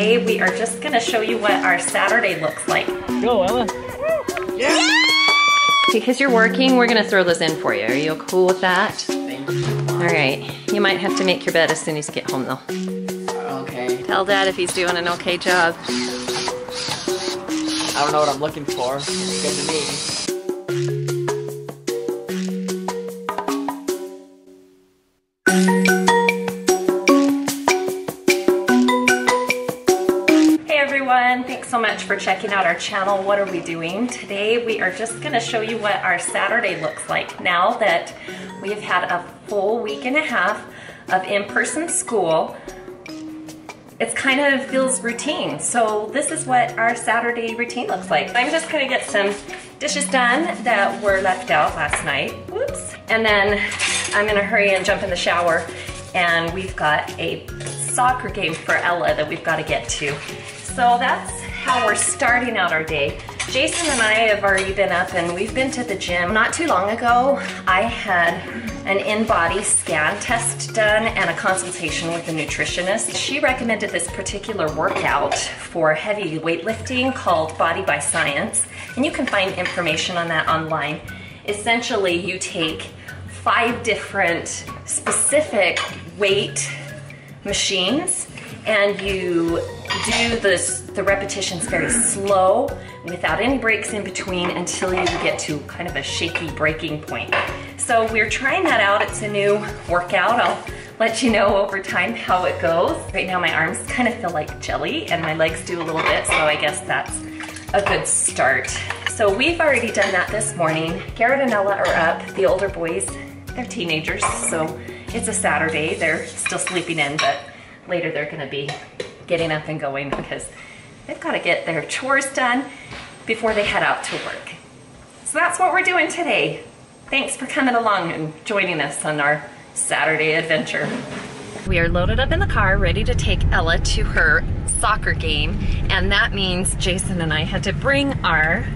Today we are just gonna show you what our Saturday looks like. Go, Ella. Yeah! Because you're working, we're gonna throw this in for you. Are you cool with that? All right. You might have to make your bed as soon as you get home though. Okay. Tell dad if he's doing an okay job. I don't know what I'm looking for. It's good to me. Much for checking out our channel. What are we doing? Today we are just gonna show you what our Saturday looks like now that we have had a full week and a half of in-person school. It's kind of feels routine. So this is what our Saturday routine looks like. I'm just gonna get some dishes done that were left out last night. Whoops. And then I'm gonna hurry and jump in the shower and we've got a soccer game for Ella that we've got to get to. So that's how we're starting out our day. Jason and I have already been up and we've been to the gym. Not too long ago, I had an in-body scan test done and a consultation with a nutritionist. She recommended this particular workout for heavy weightlifting called Body by Science. And you can find information on that online. Essentially, you take five different specific weight machines and you do this, the repetitions very slow without any breaks in between until you get to kind of a shaky breaking point. So we're trying that out. It's a new workout. I'll let you know over time how it goes. Right now my arms kind of feel like jelly and my legs do a little bit, so I guess that's a good start. So we've already done that this morning. Garrett and Ella are up. The older boys, they're teenagers, so it's a Saturday. They're still sleeping in, but later they're gonna be getting up and going because they've gotta get their chores done before they head out to work. So that's what we're doing today. Thanks for coming along and joining us on our Saturday adventure. We are loaded up in the car, ready to take Ella to her soccer game, and that means Jason and I had to bring our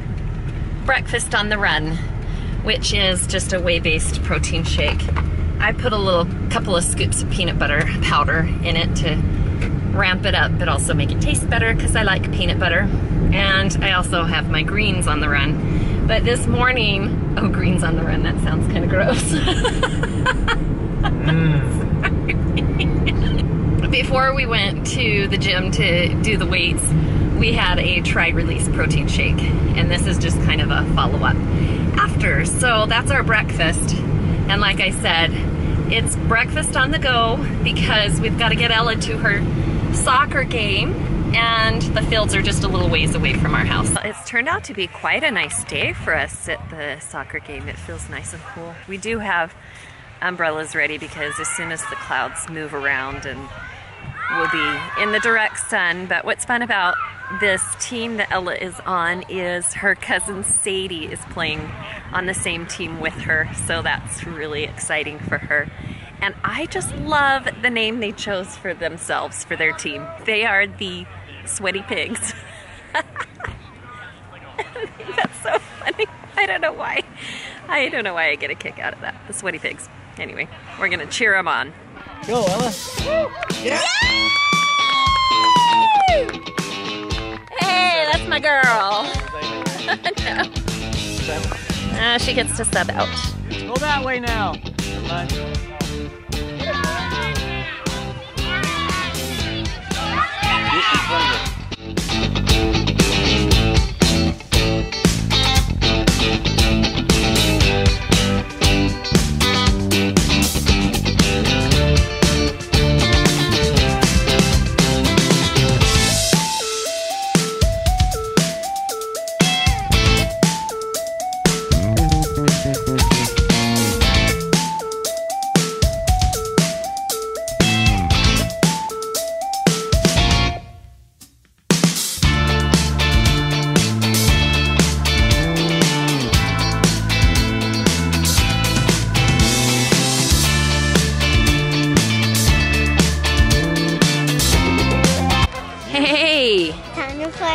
breakfast on the run, which is just a whey-based protein shake. I put a little couple of scoops of peanut butter powder in it to ramp it up, but also make it taste better because I like peanut butter. And I also have my greens on the run. But this morning, oh, greens on the run, that sounds kind of gross. mm. Before we went to the gym to do the weights, we had a tri-release protein shake. And this is just kind of a follow-up after. So that's our breakfast. And like I said, it's breakfast on the go because we've got to get Ella to her soccer game and the fields are just a little ways away from our house. It's turned out to be quite a nice day for us at the soccer game. It feels nice and cool. We do have umbrellas ready because as soon as the clouds move around and we'll be in the direct sun. But what's fun about this team that Ella is on is her cousin Sadie is playing on the same team with her, so that's really exciting for her. And I just love the name they chose for themselves, for their team. They are the Sweaty Pigs. that's so funny. I don't know why. I don't know why I get a kick out of that. The Sweaty Pigs. Anyway, we're gonna cheer them on. Go, Ella. Yeah. Hey, that's my girl. no. uh, she gets to sub out. Go that way now. Hey!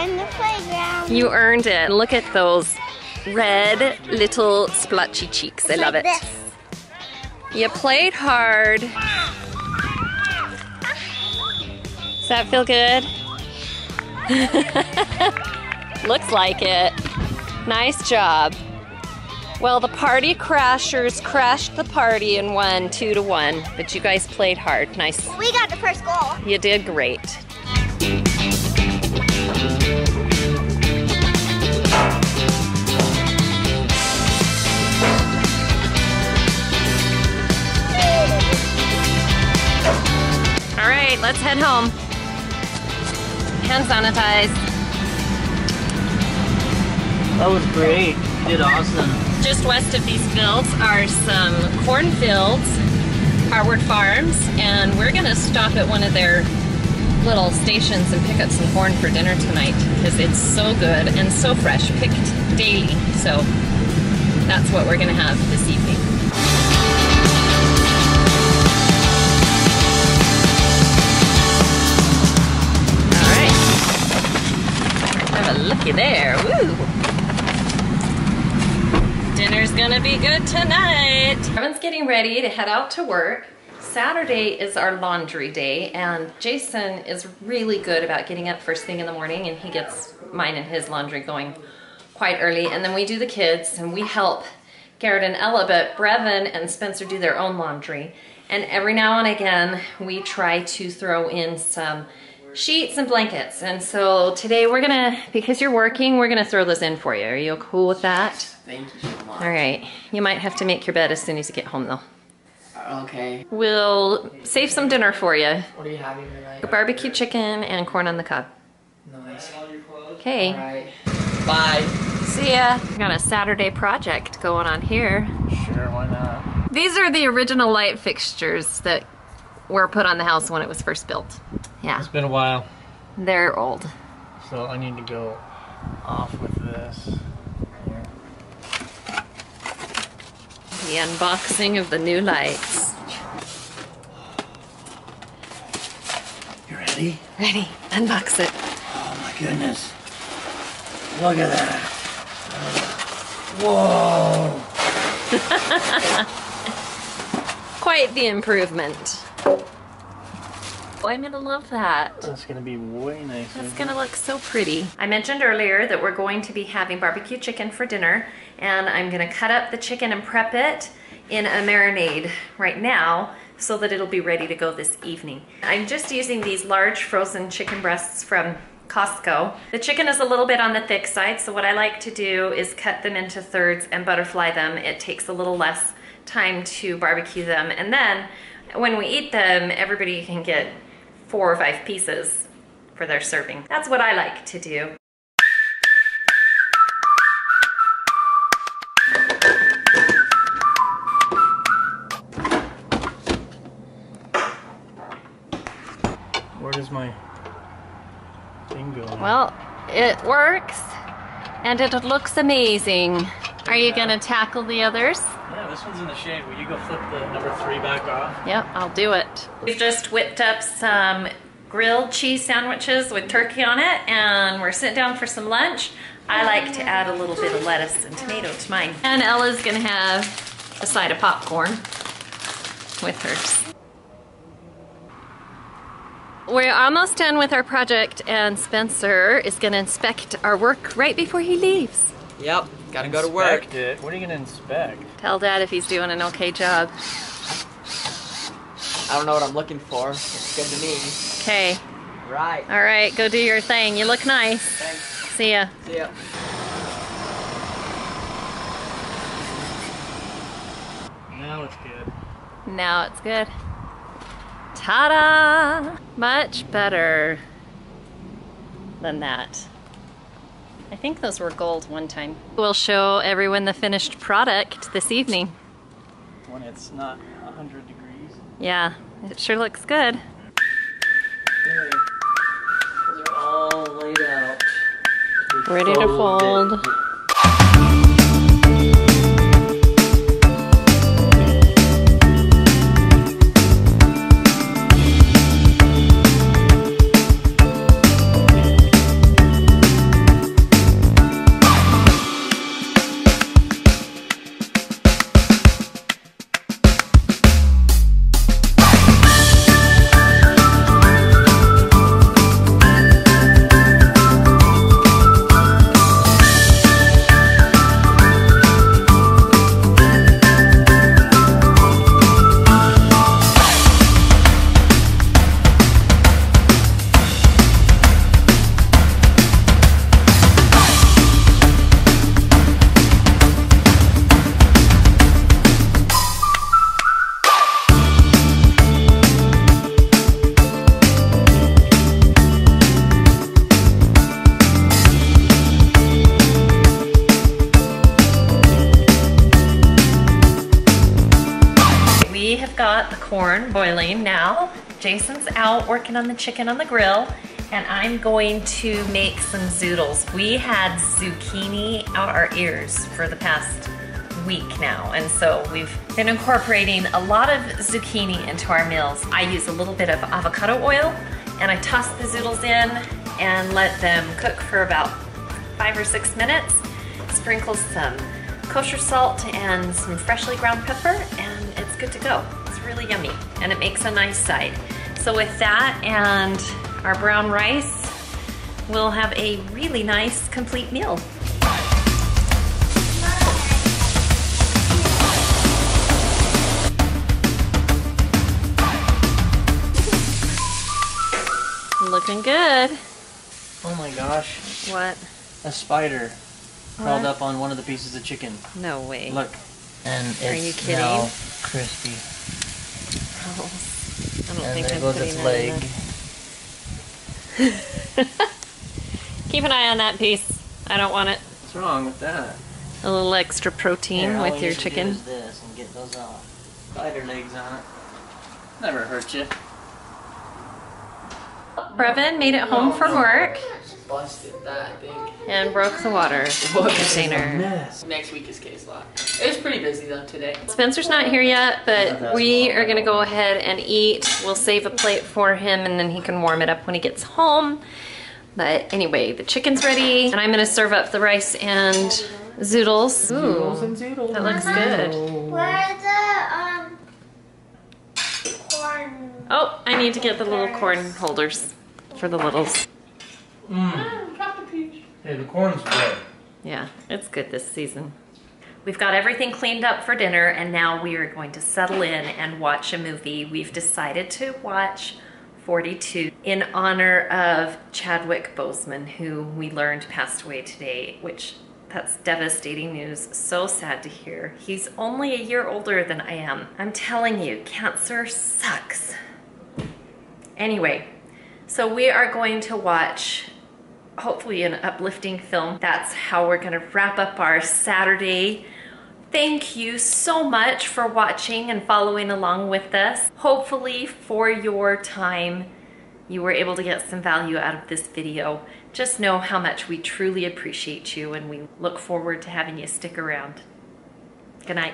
In the playground. You earned it. Look at those red little splotchy cheeks. I love like it. This. You played hard. Does that feel good? Looks like it. Nice job. Well, the party crashers crashed the party and won two to one, but you guys played hard. Nice. We got the first goal. You did great. Right, let's head home. Hand sanitize. That was great. You did awesome. Just west of these fields are some cornfields, Harwood Farms, and we're gonna stop at one of their little stations and pick up some corn for dinner tonight because it's so good and so fresh, picked daily. So that's what we're gonna have this looky there. Woo! Dinner's gonna be good tonight. Everyone's getting ready to head out to work. Saturday is our laundry day and Jason is really good about getting up first thing in the morning and he gets mine and his laundry going quite early and then we do the kids and we help Garrett and Ella but Brevin and Spencer do their own laundry and every now and again we try to throw in some sheets and blankets and so today we're gonna because you're working we're gonna throw those in for you are you cool with that Thank you so much. all right you might have to make your bed as soon as you get home though uh, Okay. we'll save some dinner for you What are you having tonight? barbecue chicken and corn on the cob Nice. okay. Bye. see ya got a saturday project going on here Sure, why not? these are the original light fixtures that were put on the house when it was first built yeah It's been a while, they're old so I need to go off with this. Here. the unboxing of the new lights You ready? ready unbox it Oh my goodness. Look at that. Whoa. quite the improvement oh, i'm gonna love that That's gonna be way nicer. It's gonna look so pretty. I mentioned earlier that we're going to be having barbecue chicken for dinner and I'm gonna cut up the chicken and prep it in a marinade right now so that it'll be ready to go this evening. I'm just using these large frozen chicken breasts from Costco. The chicken is a little bit on the thick side, so what I like to do is cut them into thirds and butterfly them. It takes a little less time to barbecue them. And then when we eat them, everybody can get four or five pieces for their serving. That's what I like to do. Where does my thing go? Well, it works and it looks amazing. Are you gonna tackle the others? Yeah, this one's in the shade. Will you go flip the number three back off? Yep, I'll do it. We've just whipped up some grilled cheese sandwiches with turkey on it and we're sitting down for some lunch. I like to add a little bit of lettuce and tomato to mine. And Ella's gonna have a side of popcorn with hers. We're almost done with our project and Spencer is gonna inspect our work right before he leaves. Yep, gotta go to work. Inspect it. What are you gonna inspect? Tell Dad if he's doing an okay job. I don't know what I'm looking for. It's good to me. Okay, Right. all right, go do your thing. You look nice. Thanks. See ya. See ya. Now it's good. Now it's good. Ta-da! Much better than that. I think those were gold one time. We'll show everyone the finished product this evening. When it's not 100 degrees. Yeah, it sure looks good. Those are all laid out. Ready to fold. Corn boiling now. Jason's out working on the chicken on the grill and I'm going to make some zoodles. We had zucchini out our ears for the past week now and so we've been incorporating a lot of zucchini into our meals. I use a little bit of avocado oil and I toss the zoodles in and let them cook for about five or six minutes. Sprinkle some kosher salt and some freshly ground pepper and it's good to go. It's really yummy and it makes a nice side. So with that and our brown rice, we'll have a really nice complete meal. Looking good. Oh my gosh. What? A spider crawled up on one of the pieces of chicken. No way. Look. And it's Are you kidding? now crispy. Gross. I don't And think there I'm goes putting its leg. Keep an eye on that piece. I don't want it. What's wrong with that? A little extra protein Here, with we your need to do chicken. is this and get those off. Spider legs on it. Never hurt you. Brevin made it home from work Busted that, I think. and broke the water container. Next week is case lot. It was pretty busy though today. Spencer's not here yet, but we are gonna go ahead and eat. We'll save a plate for him and then he can warm it up when he gets home. But anyway, the chicken's ready and I'm gonna serve up the rice and zoodles. Zoodles Ooh, and zoodles. that looks good. Where are the um corn? Oh, I need to get the little corn holders for the littles. Mm. Hey, the corn's good. Yeah, it's good this season. We've got everything cleaned up for dinner and now we are going to settle in and watch a movie. We've decided to watch 42 in honor of Chadwick Boseman, who we learned passed away today, which that's devastating news. So sad to hear. He's only a year older than I am. I'm telling you, cancer sucks. Anyway, so we are going to watch hopefully an uplifting film. That's how we're gonna wrap up our Saturday. Thank you so much for watching and following along with us. Hopefully for your time, you were able to get some value out of this video. Just know how much we truly appreciate you and we look forward to having you stick around. Good night.